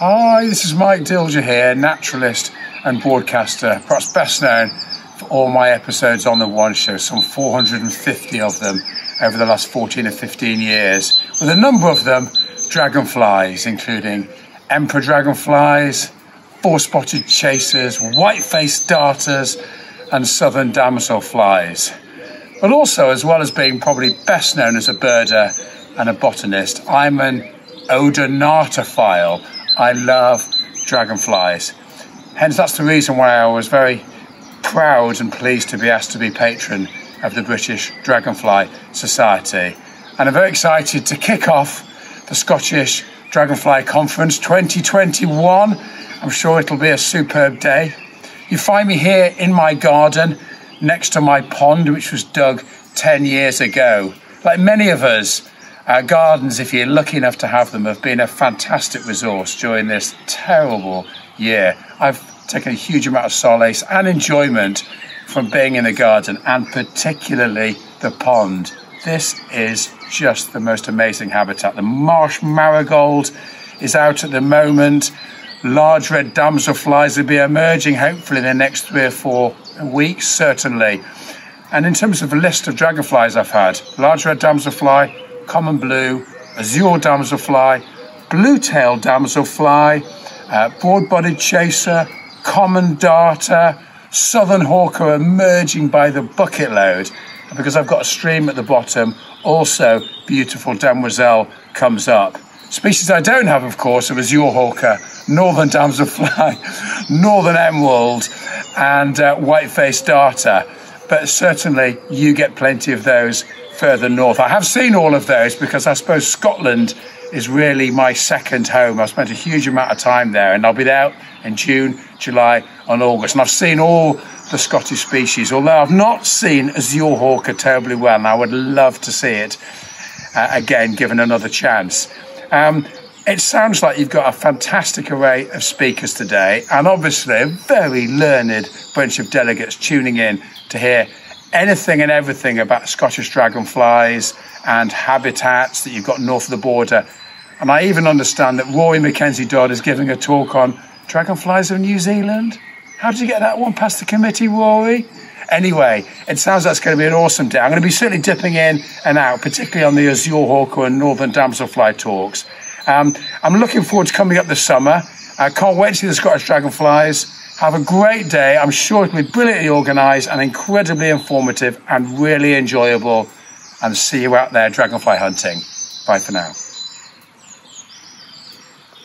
Hi, this is Mike Dilger here, naturalist and broadcaster, perhaps best known for all my episodes on The One Show, some 450 of them over the last 14 or 15 years, with a number of them dragonflies, including emperor dragonflies, four-spotted chasers, white-faced darters, and southern damselflies. But also, as well as being probably best known as a birder and a botanist, I'm an odonatophile. I love dragonflies. Hence, that's the reason why I was very proud and pleased to be asked to be patron of the British Dragonfly Society. And I'm very excited to kick off the Scottish Dragonfly Conference 2021. I'm sure it'll be a superb day. You find me here in my garden next to my pond, which was dug 10 years ago. Like many of us, gardens, if you're lucky enough to have them, have been a fantastic resource during this terrible year. I've taken a huge amount of solace and enjoyment from being in the garden and particularly the pond. This is just the most amazing habitat. The marsh marigold is out at the moment. Large red damselflies will be emerging hopefully in the next three or four weeks, certainly. And in terms of a list of dragonflies I've had, large red damselfly, common blue, azure damselfly, blue-tailed damselfly, uh, broad-bodied chaser, common darter, southern hawker emerging by the bucket load. And because I've got a stream at the bottom, also beautiful demoiselle comes up. Species I don't have, of course, are azure hawker, northern damselfly, northern emerald, and uh, white-faced darter. But certainly you get plenty of those further north. I have seen all of those because I suppose Scotland is really my second home. I've spent a huge amount of time there, and I'll be there in June, July, and August. And I've seen all the Scottish species, although I've not seen azure hawker terribly well, and I would love to see it uh, again, given another chance. Um, it sounds like you've got a fantastic array of speakers today, and obviously a very learned bunch of delegates tuning in to hear anything and everything about Scottish dragonflies and habitats that you've got north of the border. And I even understand that Rory Mackenzie Dodd is giving a talk on dragonflies of New Zealand. How did you get that one past the committee, Rory? Anyway, it sounds like it's going to be an awesome day. I'm going to be certainly dipping in and out, particularly on the Azure Hawker and Northern Damselfly talks. Um, I'm looking forward to coming up this summer. I can't wait to see the Scottish Dragonflies. Have a great day. I'm sure it'll be brilliantly organised and incredibly informative and really enjoyable. And see you out there dragonfly hunting. Bye for now.